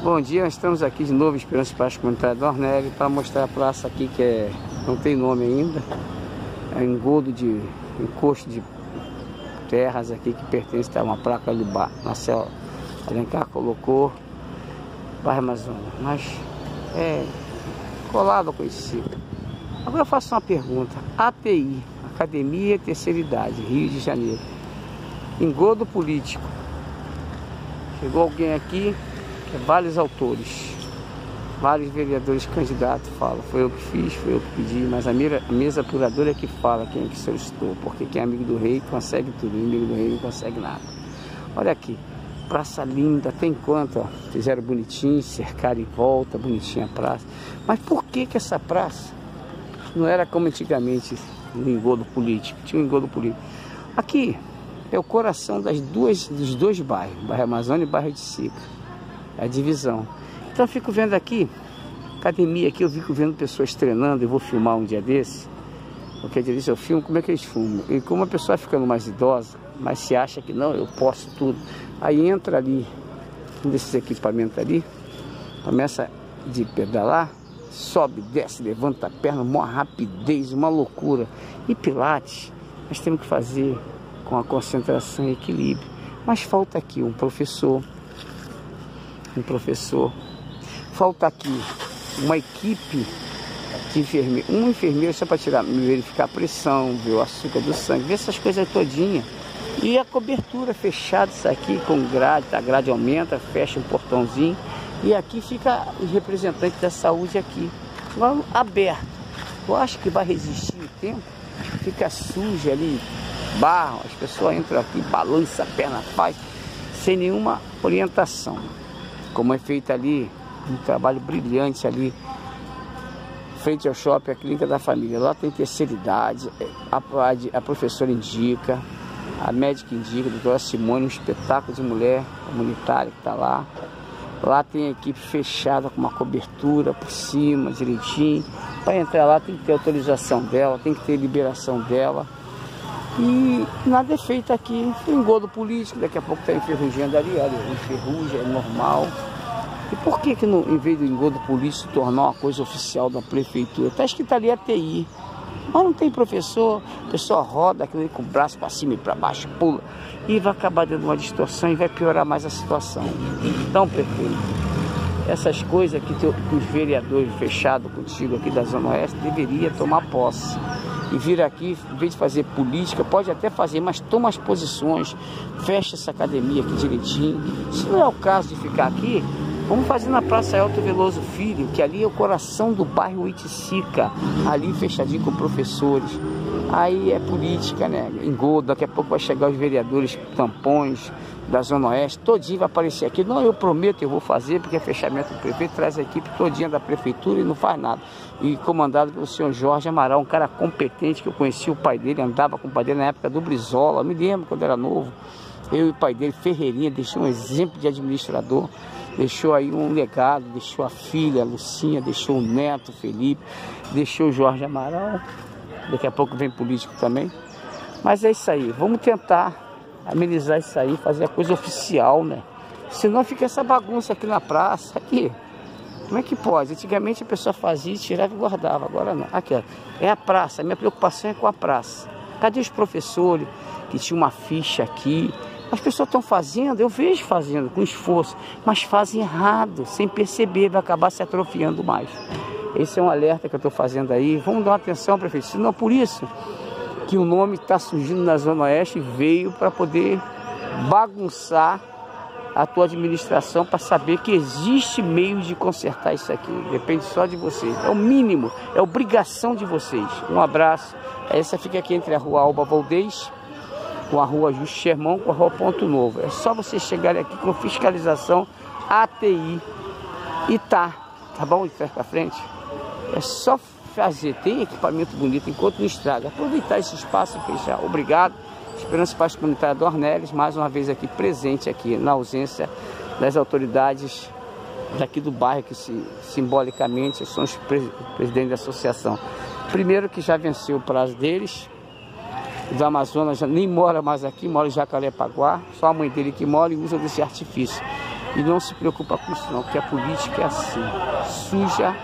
Bom dia, estamos aqui de novo, Esperança Praça Comunitária do Ornelli, para mostrar a praça aqui que é, não tem nome ainda. É engodo de encosto de terras aqui que pertence a uma placa do bar. Marcelo Alencar colocou bairro Amazônia, mas é colado com esse Agora eu faço uma pergunta. ATI, Academia Terceira Idade, Rio de Janeiro. Engodo político. Chegou alguém aqui, vários autores, vários vereadores candidatos falam, foi eu que fiz, foi eu que pedi, mas a mesa, a mesa apuradora é que fala quem é que solicitou, porque quem é amigo do rei consegue tudo, inimigo do rei não consegue nada. Olha aqui, praça linda, tem quanto, ó, fizeram bonitinho, cercaram em volta, bonitinha a praça. Mas por que que essa praça não era como antigamente um engodo político, tinha um engodo político. Aqui é o coração das duas, dos dois bairros, bairro Amazônia e bairro de Sica, é a divisão. Então eu fico vendo aqui, academia aqui, eu fico vendo pessoas treinando, eu vou filmar um dia desse, porque dia desse eu filmo, como é que eles fumam? E como a pessoa ficando mais idosa, mas se acha que não, eu posso tudo, aí entra ali, um desses equipamentos ali, começa de pedalar, sobe, desce, levanta a perna, uma rapidez, uma loucura. E Pilates, nós temos que fazer com a concentração e equilíbrio. Mas falta aqui um professor, um professor, falta aqui uma equipe de enfermeiro, um enfermeiro só para tirar, verificar a pressão, ver o açúcar do sangue, ver essas coisas todinha. E a cobertura fechada, isso aqui com grade, a grade aumenta, fecha um portãozinho e aqui fica o representante da saúde aqui, aberto. Eu acho que vai resistir o tempo, fica sujo ali, barro, as pessoas entram aqui, balança a perna, faz, sem nenhuma orientação. Como é feito ali, um trabalho brilhante ali, frente ao shopping, a clínica da família. Lá tem terceira idade, a, a, a professora indica, a médica indica, a doutora Simone, um espetáculo de mulher comunitária que está lá. Lá tem equipe fechada com uma cobertura por cima, direitinho. Para entrar lá tem que ter autorização dela, tem que ter liberação dela. E nada é feito aqui. Tem engodo político, daqui a pouco está enferrujando ali, olha, enferruja, é normal. E por que, que no, em vez do engodo político tornar uma coisa oficial da prefeitura? Está escrito ali ATI. Mas não tem professor, a pessoa roda aquilo com o braço para cima e para baixo, pula. E vai acabar dando uma distorção e vai piorar mais a situação. Então, prefeito, essas coisas que, teu, que os vereadores fechados contigo aqui da Zona Oeste deveria tomar posse. E vir aqui, em vez de fazer política, pode até fazer, mas toma as posições, fecha essa academia aqui direitinho. Se não é o caso de ficar aqui, Vamos fazer na Praça Elton Veloso Filho, que ali é o coração do bairro Iticica, ali fechadinho com professores. Aí é política, né? Engodo, daqui a pouco vai chegar os vereadores tampões da Zona Oeste, todinho vai aparecer aqui. Não, eu prometo, eu vou fazer, porque é fechamento do prefeito, traz a equipe todinha da prefeitura e não faz nada. E comandado pelo senhor Jorge Amaral, um cara competente que eu conheci o pai dele, andava com o pai dele na época do Brizola, me lembro quando era novo. Eu e o pai dele, Ferreirinha, deixou um exemplo de administrador deixou aí um legado, deixou a filha, a Lucinha, deixou o neto, Felipe, deixou o Jorge Amaral, daqui a pouco vem político também. Mas é isso aí, vamos tentar amenizar isso aí, fazer a coisa oficial, né? Senão fica essa bagunça aqui na praça, aqui. Como é que pode? Antigamente a pessoa fazia, tirava e guardava, agora não. Aqui, ó, é a praça, a minha preocupação é com a praça. Cadê os professores que tinham uma ficha aqui, as pessoas estão fazendo, eu vejo fazendo com esforço, mas fazem errado, sem perceber, vai acabar se atrofiando mais. Esse é um alerta que eu estou fazendo aí. Vamos dar uma atenção, prefeito. Se não por isso que o nome está surgindo na Zona Oeste veio para poder bagunçar a tua administração para saber que existe meio de consertar isso aqui. Depende só de vocês. É o mínimo, é obrigação de vocês. Um abraço. Essa fica aqui entre a rua Alba Valdez com a rua Justo Sherman com a rua Ponto Novo. É só vocês chegarem aqui com fiscalização ATI e tá, tá bom? De trás para frente. É só fazer, tem equipamento bonito enquanto não estraga. Aproveitar esse espaço e fechar. Obrigado. Esperança Paz Comunitária do Ornelis, mais uma vez aqui presente aqui na ausência das autoridades daqui do bairro que se, simbolicamente são os presidentes da associação. Primeiro que já venceu o prazo deles, do Amazonas nem mora mais aqui, mora em Jacarepaguá, só a mãe dele que mora e usa desse artifício. E não se preocupa com isso não, porque a política é assim, suja,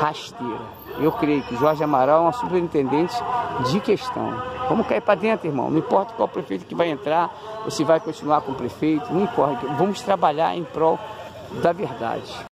rasteira. Eu creio que Jorge Amaral é um superintendente de questão. Vamos cair para dentro, irmão. Não importa qual prefeito que vai entrar, ou se vai continuar com o prefeito, não importa. Vamos trabalhar em prol da verdade.